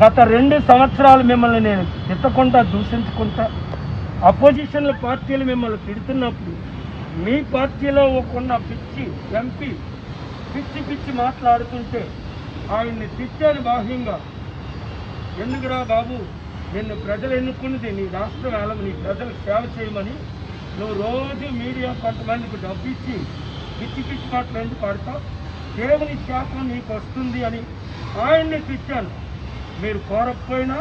గత రెండు సంవత్సరాలు మిమ్మల్ని నేను తిట్టకుండా దూషించుకుంటా అపోజిషన్ల పార్టీలు మిమ్మల్ని తిడుతున్నప్పుడు మీ పార్టీలో ఉన్న పిచ్చి ఎంపీ పిచ్చి పిచ్చి మాట్లాడుతుంటే ఆయన్ని తిట్టాను బాహ్యంగా. ఎందుకురా బాబు నిన్ను ప్రజలు ఎన్నుకున్నది నీ రాష్ట్రం వేళం నీ ప్రజలకు సేవ చేయమని నువ్వు రోజు మీడియా కొంతమందికి డబ్బు ఇచ్చి పిచ్చి పిచ్చి మాటలు ఎందుకు పాడతావు దేవుని శాపం నీకు వస్తుంది అని ఆయన్ని తిట్టాను. మీరు కోరకపోయినా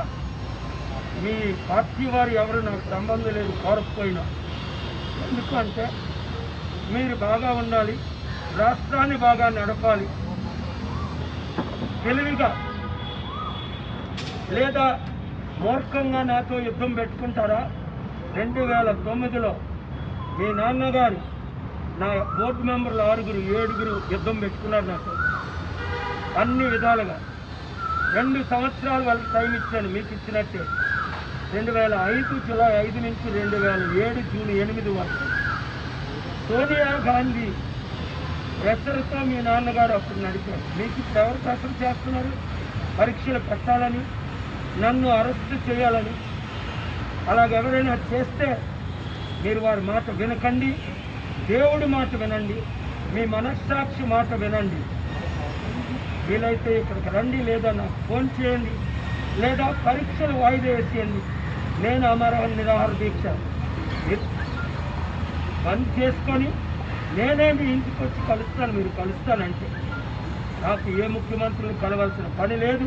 మీ పార్టీ వారు ఎవరు నాకు సంబంధం లేదు కోరకపోయినా. ఎందుకంటే మీరు బాగా ఉండాలి రాష్ట్రాన్ని బాగా నడపాలి. తెలివిగా లేదా మూర్ఖంగా నాతో యుద్ధం పెట్టుకుంటారా? రెండు వేల తొమ్మిదిలో మీ నాన్నగారు నా బోర్డు మెంబర్లు ఆరుగురు ఏడుగురు యుద్ధం పెట్టుకున్నారు నాతో. అన్ని విధాలుగా. రెండు సంవత్సరాలు వాళ్ళకి టైం ఇచ్చాను మీకు ఇచ్చినట్టే. రెండు వేల ఐదు జులై ఐదు నుంచి రెండు వేల ఏడు జూన్ ఎనిమిది వరకు. సోనియా గాంధీ ప్రెషర్తో మీ నాన్నగారు అప్పుడు నడిపారు మీకు ఇప్పుడు ఎవరు ప్రెషర్ చేస్తున్నారు? పరీక్షలు పెట్టాలని నన్ను అరెస్ట్ చేయాలని. అలాగెవరైనా చేస్తే మీరు వారి మాట వినకండి. దేవుడి మాట వినండి. మీ మనస్సాక్షి మాట వినండి. వీలైతే ఇక్కడికి రండి లేదా నాకు ఫోన్ చేయండి లేదా పరీక్షలు వాయిదా వేసేయండి. నేను అమరవన్ నిరాహార దీక్ష. బంద్ చేసుకొని నేనే మీ ఇంటికి వచ్చి కలుస్తాను మీరు కలుస్తానంటే. నాకు ఏ ముఖ్యమంత్రులు కలవాల్సిన పని లేదు.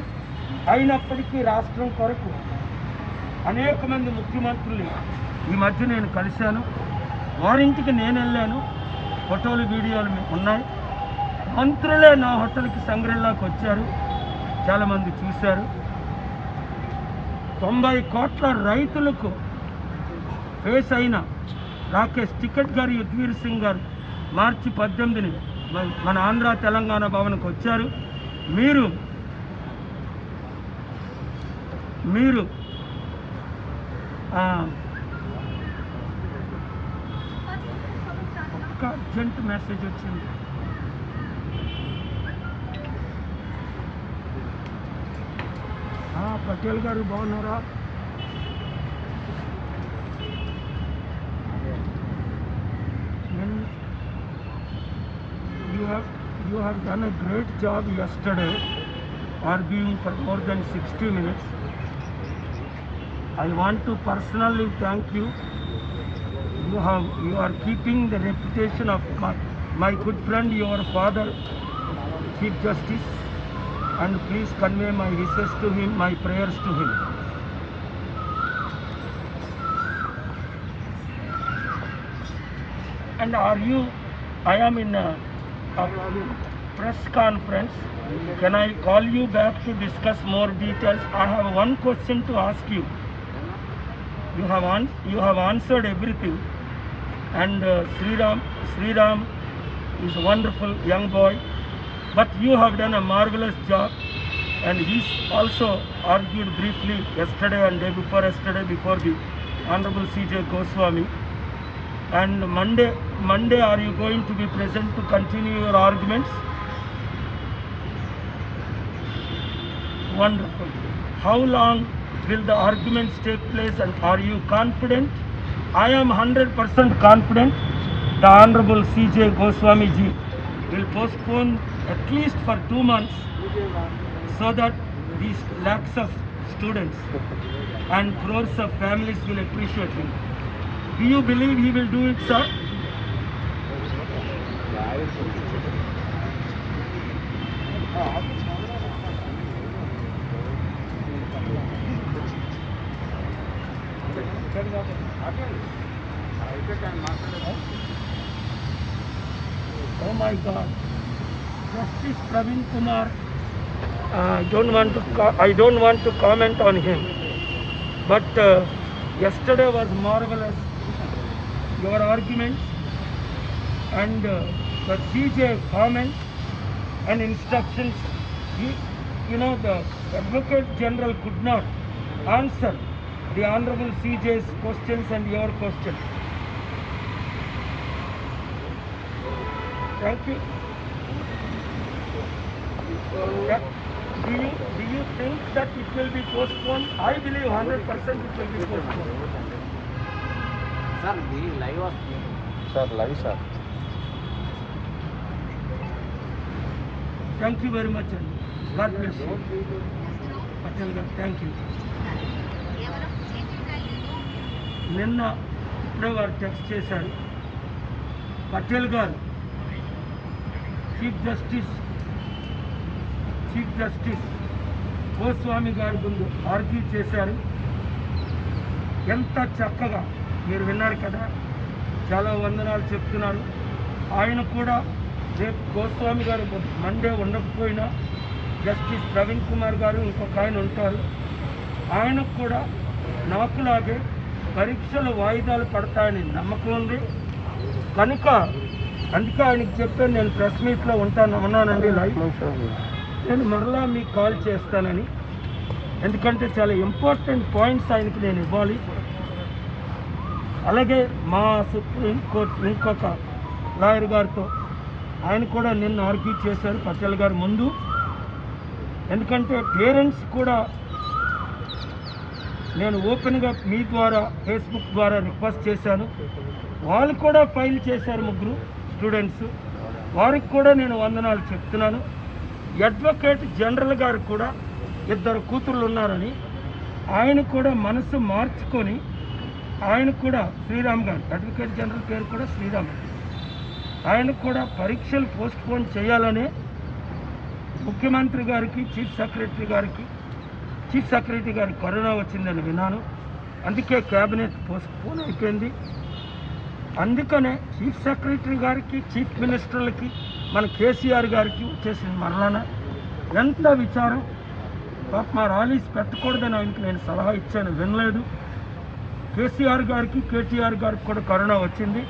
అయినప్పటికీ రాష్ట్రం కొరకు అనేక మంది ముఖ్యమంత్రుల్ని ఈ మధ్య నేను కలిశాను. వారింటికి నేను వెళ్ళాను. ఫోటోలు వీడియోలు ఉన్నాయి. మంత్రులే నా హోటల్కి సంగ్రహంలోకి వచ్చారు. చాలామంది చూశారు. తొంభై కోట్ల రైతులకు ఫేస్ అయిన రాకేష్ టికెట్ గారు యుద్వీర్ సింగ్ గారు మార్చి పద్దెనిమిదిని మన- మన ఆంధ్ర తెలంగాణ భవన్కి వచ్చారు. మీరు మీరు ఒక ఒక్క అర్జెంట్ మెసేజ్ వచ్చింది. ఆ, పటేల్ గారు బాగున్నారా నేను you have you have done a great job yesterday arguing for more than 60 minutes i want to personally thank you you have you are keeping the reputation of my, my good friend your father chief justice and please convey my wishes to him my prayers to him. And are you i am in a, a press conference? Can i call you back to discuss more details? I have one question to ask you. You have an, you have answered everything. And uh, Sri Ram Sri Ram is a wonderful young boy but you have done a marvelous job. And he's also argued briefly yesterday and day before yesterday before the honorable CJ Goswami. And Monday Monday are you going to be present to continue your arguments? Wonderful. How long will the arguments take place and are you confident? I am 100% confident. The Honorable CJ Goswami ji will postpone at least for two months so that these lakhs of students and crores of families will appreciate him. Do you believe he will do it, sir? My God. Justice Praveen Kumar, uh, I don't want to I don't want to comment on him, but uh, yesterday was marvelous. Your arguments and uh, the CJ comments and instructions. He, you know, the Advocate General could not answer the Honorable CJ's questions and your questions. Thank you. Do you, do you think that it will be postponed? I believe 100% it will be postponed. Sir ఇది live వస్తుంది sir live sir Thank you very much అండి God bless you. Patel గారు thank you నిన్న ఇప్పుడే వారు text చేశారు పటేల్ గారు chief justice chief justice Goswami గారి ముందు ఆర్గ్యూ చేశారు. ఎంత చక్కగా మీరు విన్నారు కదా. చాలా వందనాలు చెప్తున్నారు ఆయన కూడా రేపు గోస్వామి గారు మండే ఉండకపోయినా జస్టిస్ ప్రవీణ్ కుమార్ గారు ఇంకొక ఆయన ఉంటారు. ఆయనకు కూడా నాకులాగే పరీక్షలు వాయిదాలు పడతాయని నమ్మకం ఉంది. కనుక అందుకే ఆయనకి చెప్పాను నేను ప్రెస్ మీట్లో ఉంటాను ఉన్నానండి లైవ్. నేను మరలా మీకు కాల్ చేస్తానని. ఎందుకంటే చాలా ఇంపార్టెంట్ పాయింట్స్ ఆయనకి నేను ఇవ్వాలి. అలాగే మా సుప్రీం కోర్టు ఇంకొక లాయర్ గారితో ఆయన కూడా నిన్న ఆర్గ్యూ చేశారు పటేల్ గారు ముందు. ఎందుకంటే పేరెంట్స్ కూడా నేను ఓపెన్గా మీ ద్వారా ఫేస్బుక్ ద్వారా రిక్వెస్ట్ చేశాను. వాళ్ళు కూడా ఫైల్ చేశారు ముగ్గురు. స్టూడెంట్స్ వారికి కూడా నేను వందనాలు చెప్తున్నాను. అడ్వకేట్ జనరల్ గారు కూడా ఇద్దరు కూతుర్లు ఉన్నారని ఆయన కూడా మనసు మార్చుకొని ఆయన కూడా శ్రీరామ్ గారు అడ్వకేట్ జనరల్ పేరు కూడా శ్రీరామ్. ఆయన కూడా పరీక్షలు పోస్ట్పోన్ చేయాలనే చేయాలని ముఖ్యమంత్రి గారికి చీఫ్ సెక్రటరీ గారికి చీఫ్ సెక్రటరీ గారికి కరోనా వచ్చిందని విన్నాను. అందుకే క్యాబినెట్ పోస్ట్పోన్ అయిపోయింది. అందుకనే చీఫ్ సెక్రటరీ గారికి చీఫ్ మినిస్టర్లకి మన కేసీఆర్ గారికి వచ్చేసిన మరలాన ఎంత విచారం? పాప మా ర్యాలీస్ పెట్టకూడదని ఆయనకి నేను సలహా ఇచ్చాను వినలేదు. కేసీఆర్ గారికి కేటీఆర్ గారికి కూడా కరోనా వచ్చింది.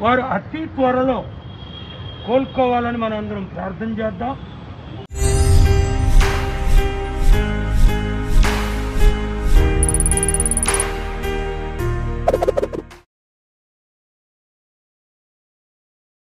వారు అతి త్వరలో కోలుకోవాలని మనం అందరం ప్రార్థన చేద్దాం.